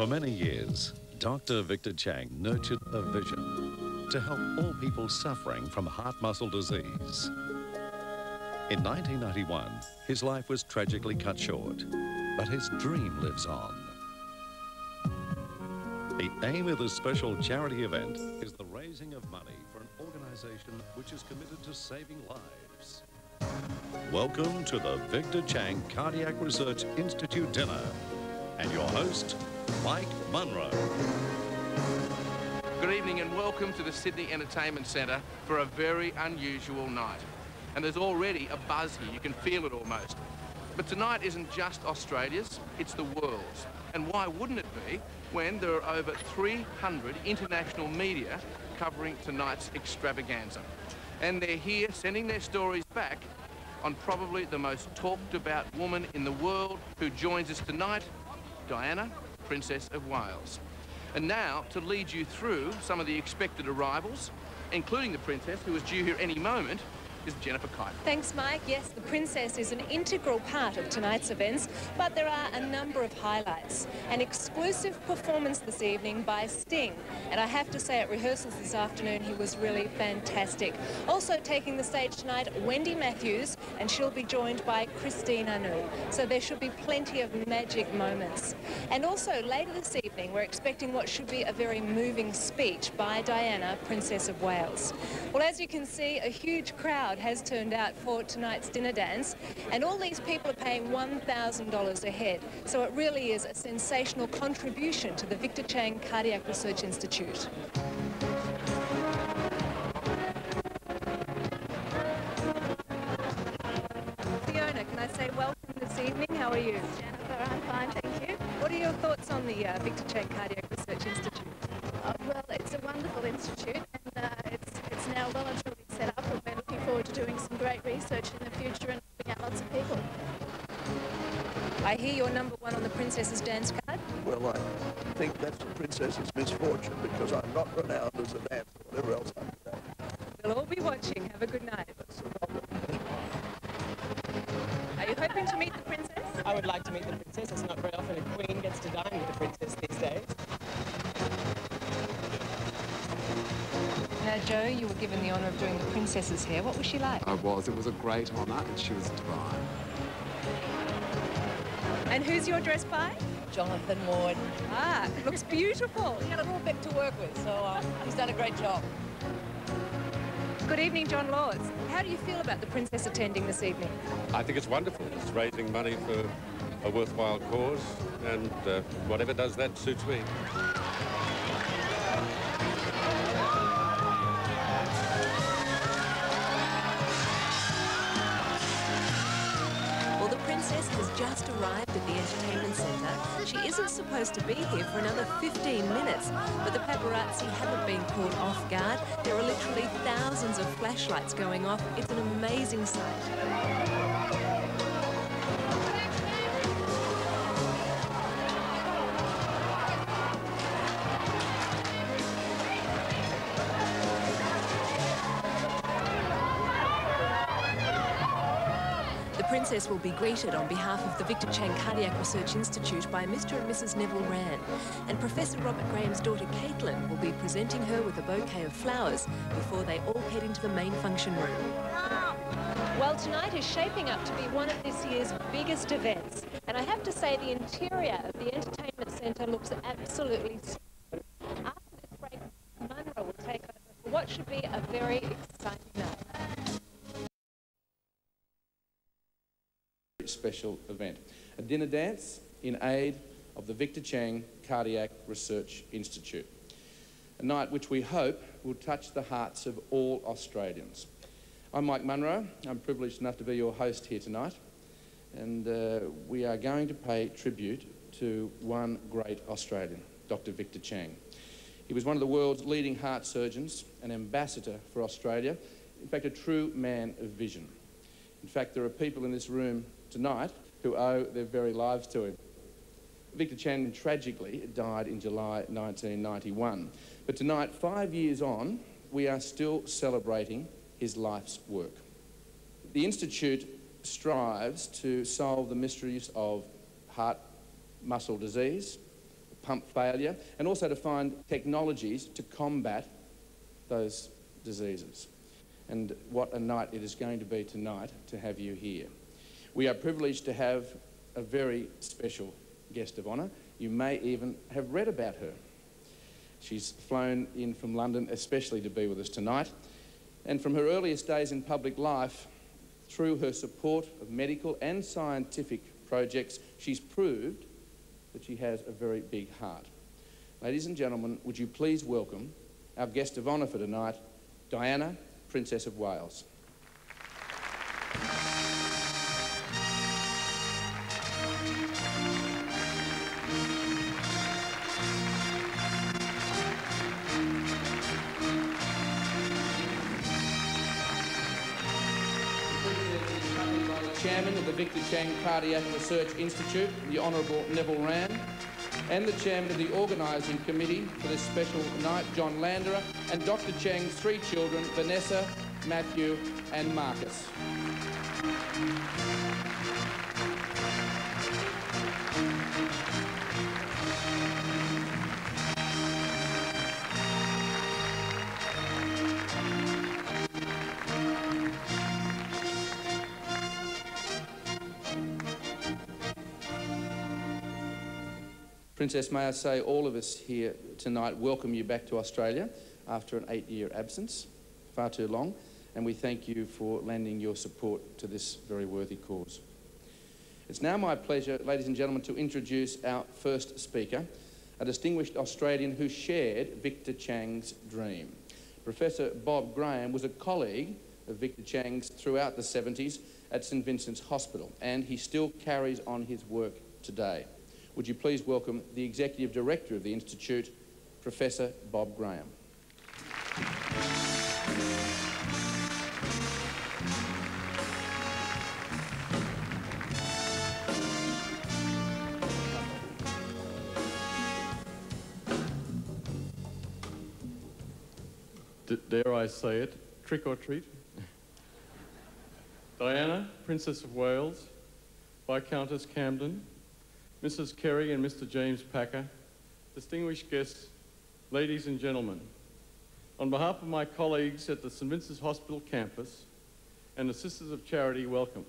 For many years, Dr. Victor Chang nurtured a vision to help all people suffering from heart muscle disease. In 1991, his life was tragically cut short, but his dream lives on. The aim of this special charity event is the raising of money for an organization which is committed to saving lives. Welcome to the Victor Chang Cardiac Research Institute dinner and your host, Mike Munro. Good evening and welcome to the Sydney Entertainment Centre for a very unusual night. And there's already a buzz here, you can feel it almost. But tonight isn't just Australia's, it's the world's. And why wouldn't it be when there are over 300 international media covering tonight's extravaganza? And they're here sending their stories back on probably the most talked about woman in the world who joins us tonight, Diana, Princess of Wales. And now, to lead you through some of the expected arrivals, including the Princess, who is due here any moment, is Jennifer Keyte. Thanks, Mike. Yes, the Princess is an integral part of tonight's events, but there are a number of highlights. An exclusive performance this evening by Sting, and I have to say at rehearsals this afternoon he was really fantastic. Also taking the stage tonight, Wendy Matthews, and she'll be joined by Christine Anu. So there should be plenty of magic moments. And also later this evening, we're expecting what should be a very moving speech by Diana, Princess of Wales. Well, as you can see, a huge crowd crowd has turned out for tonight's dinner dance, and all these people are paying $1,000 a head. So it really is a sensational contribution to the Victor Chang Cardiac Research Institute. Fiona, can I say welcome this evening? How are you? Jennifer, I'm fine, thank you. What are your thoughts on the uh, Victor Chang Cardiac Princess's dance card. Well, I think that's the princess's misfortune because I'm not renowned as a dancer, whatever else I'm doing. We'll all be watching. Have a good night. That's the problem. Are you hoping to meet the princess? I would like to meet the princess. It's not very often a queen gets to dine with the princess these days. Now, Joe, you were given the honour of doing the princess's hair. What was she like? I was. It was a great honour, and she was divine. And who's your dress by? Jonathan Ward. Ah, looks beautiful. He had a little bit to work with, so uh, he's done a great job. Good evening, John Laws. How do you feel about the princess attending this evening? I think it's wonderful. It's raising money for a worthwhile cause, and uh, whatever does that suits me. Princess has just arrived at the entertainment centre. She isn't supposed to be here for another 15 minutes, but the paparazzi haven't been caught off guard. There are literally thousands of flashlights going off. It's an amazing sight. Princess will be greeted on behalf of the Victor Chang Cardiac Research Institute by Mr. and Mrs. Neville Wran. And Professor Robert Graham's daughter Caitlin will be presenting her with a bouquet of flowers before they all head into the main function room. Well, tonight is shaping up to be one of this year's biggest events. And I have to say the interior of the entertainment centre looks absolutely stunning. After this break, Munro will take over for what should be a very exciting night. Special event. A dinner dance in aid of the Victor Chang Cardiac Research Institute. A night which we hope will touch the hearts of all Australians. I'm Mike Munro. I'm privileged enough to be your host here tonight. And uh, we are going to pay tribute to one great Australian, Dr. Victor Chang. He was one of the world's leading heart surgeons, an ambassador for Australia, in fact, a true man of vision. In fact, there are people in this room tonight who owe their very lives to him. Victor Chang tragically died in July 1991. But tonight, five years on, we are still celebrating his life's work. The Institute strives to solve the mysteries of heart muscle disease, pump failure, and also to find technologies to combat those diseases. And what a night it is going to be tonight to have you here. We are privileged to have a very special guest of honour. You may even have read about her. She's flown in from London especially to be with us tonight. And from her earliest days in public life, through her support of medical and scientific projects, she's proved that she has a very big heart. Ladies and gentlemen, would you please welcome our guest of honour for tonight, Diana, Princess of Wales. The Chang Cardiac Research Institute, the Honourable Neville Wran, and the Chairman of the Organising Committee for this special night, John Landerer, and Dr Chang's three children, Vanessa, Matthew and Marcus. Princess, may I say, all of us here tonight welcome you back to Australia after an eight-year absence, far too long, and we thank you for lending your support to this very worthy cause. It's now my pleasure, ladies and gentlemen, to introduce our first speaker, a distinguished Australian who shared Victor Chang's dream. Professor Bob Graham was a colleague of Victor Chang's throughout the 70s at St Vincent's Hospital, and he still carries on his work today. Would you please welcome the Executive Director of the Institute, Professor Bob Graham. D dare I say it, trick or treat? Diana, Princess of Wales, Viscountess Camden, Mrs. Kerry and Mr. James Packer, distinguished guests, ladies and gentlemen, on behalf of my colleagues at the St. Vincent's Hospital campus and the Sisters of Charity, welcome.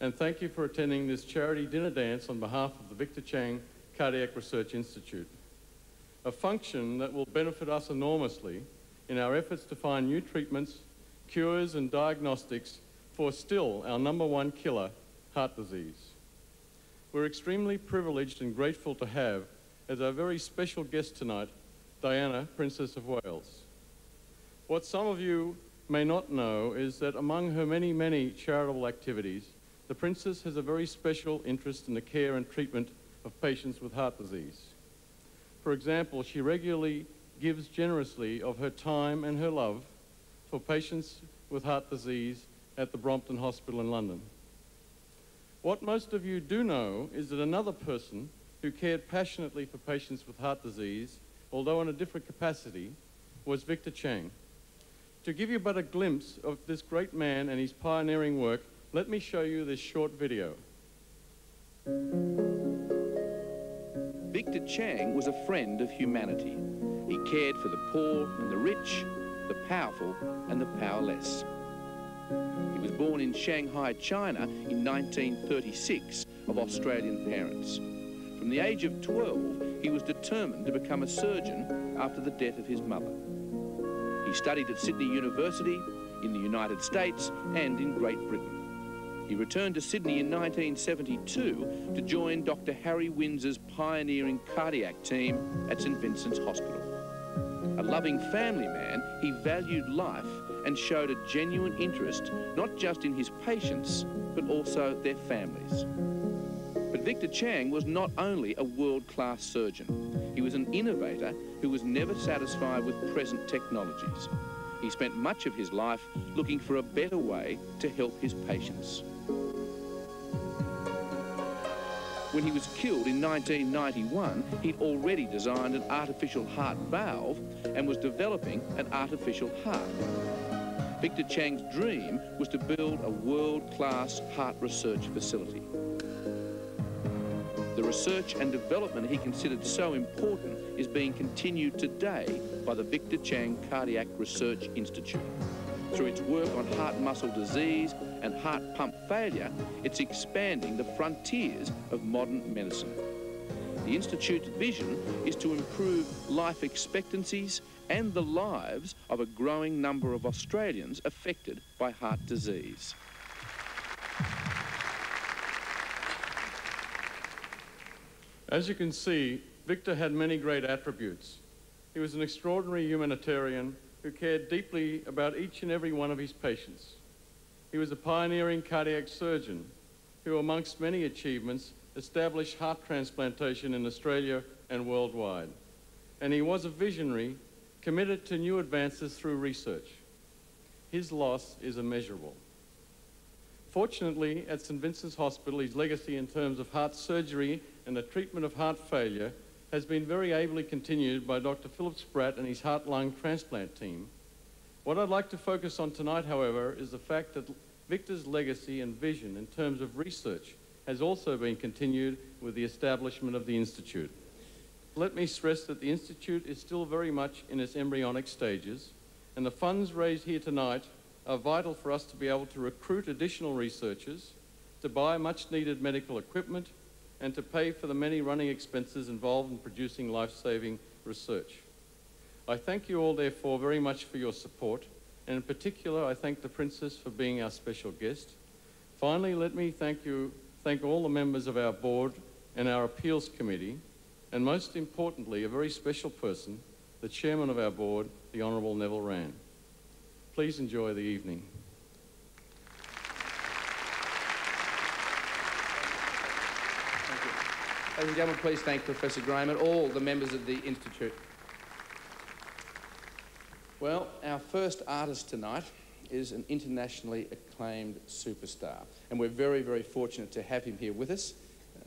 And thank you for attending this charity dinner dance on behalf of the Victor Chang Cardiac Research Institute, a function that will benefit us enormously in our efforts to find new treatments, cures and diagnostics for still our number one killer, heart disease. We're extremely privileged and grateful to have as our very special guest tonight, Diana, Princess of Wales. What some of you may not know is that among her many, many charitable activities, the Princess has a very special interest in the care and treatment of patients with heart disease. For example, she regularly gives generously of her time and her love for patients with heart disease at the Brompton Hospital in London. What most of you do know is that another person who cared passionately for patients with heart disease, although in a different capacity, was Victor Chang. To give you but a glimpse of this great man and his pioneering work, let me show you this short video. Victor Chang was a friend of humanity. He cared for the poor and the rich, the powerful and the powerless. He was born in Shanghai, China in 1936 of Australian parents. From the age of 12, he was determined to become a surgeon after the death of his mother. He studied at Sydney University, in the United States and in Great Britain. He returned to Sydney in 1972 to join Dr. Harry Windsor's pioneering cardiac team at St Vincent's Hospital. A loving family man, he valued life and showed a genuine interest not just in his patients, but also their families. But Victor Chang was not only a world-class surgeon, he was an innovator who was never satisfied with present technologies. He spent much of his life looking for a better way to help his patients. When he was killed in 1991, he'd already designed an artificial heart valve and was developing an artificial heart. Victor Chang's dream was to build a world-class heart research facility. The research and development he considered so important is being continued today by the Victor Chang Cardiac Research Institute. Through its work on heart muscle disease and heart pump failure, it's expanding the frontiers of modern medicine. The Institute's vision is to improve life expectancies and the lives of a growing number of Australians affected by heart disease. As you can see, Victor had many great attributes. He was an extraordinary humanitarian who cared deeply about each and every one of his patients. He was a pioneering cardiac surgeon who, amongst many achievements, established heart transplantation in Australia and worldwide. And he was a visionary committed to new advances through research. His loss is immeasurable. Fortunately, at St Vincent's Hospital, his legacy in terms of heart surgery and the treatment of heart failure has been very ably continued by Dr. Philip Spratt and his heart-lung transplant team. What I'd like to focus on tonight, however, is the fact that Victor's legacy and vision in terms of research has also been continued with the establishment of the Institute. Let me stress that the Institute is still very much in its embryonic stages, and the funds raised here tonight are vital for us to be able to recruit additional researchers, to buy much needed medical equipment, and to pay for the many running expenses involved in producing life-saving research. I thank you all, therefore, very much for your support, and in particular, I thank the Princess for being our special guest. Finally, let me thank you, thank all the members of our board and our appeals committee, and most importantly, a very special person, the chairman of our board, the Honourable Neville Wran. Please enjoy the evening. Ladies and gentlemen, please thank Professor Graham and all the members of the Institute. Well, our first artist tonight is an internationally acclaimed superstar, and we're very, very fortunate to have him here with us.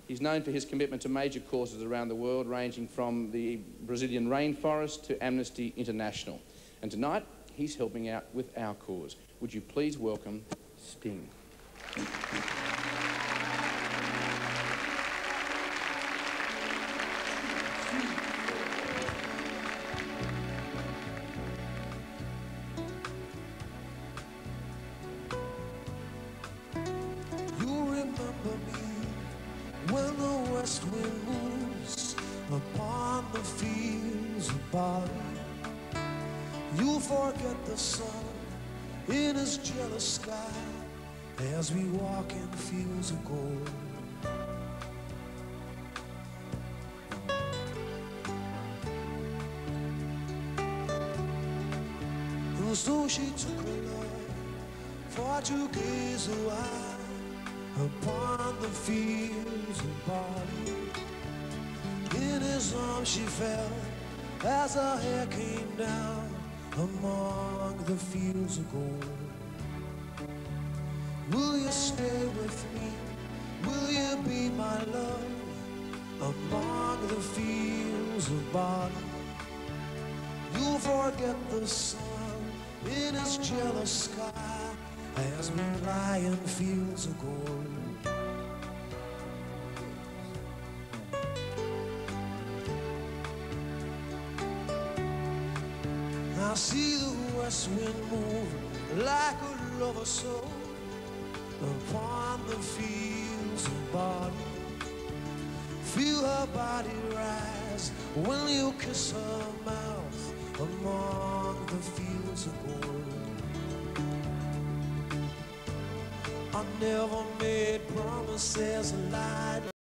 He's known for his commitment to major causes around the world, ranging from the Brazilian rainforest to Amnesty International. And tonight, he's helping out with our cause. Would you please welcome Sting? Forget the sun in his jealous sky as we walk in fields of gold. And so she took her love for to gaze a while upon the fields of barley. In his arms she fell as her hair came down among the fields of gold. Will you stay with me? Will you be my love among the fields of barley? You'll forget the sun in its jealous sky as we lie in fields of gold. I see the west wind move like a lover's soul upon the fields of barley. Feel her body rise when you kiss her mouth among the fields of gold. I never made promises, lied